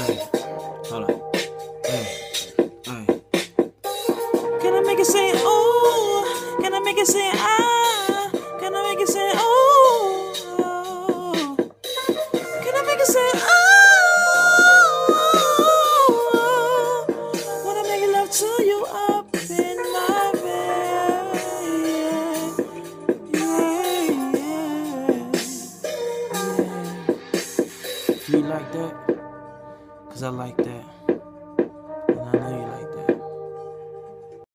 Hey, hold on. Hey, hey. Can I make it say oh? Can I make it say ah? Can I make it say oh? Can I make it say oh? Wanna make love to you up in my bed? Yeah, yeah, yeah. You like that? Cause I like that.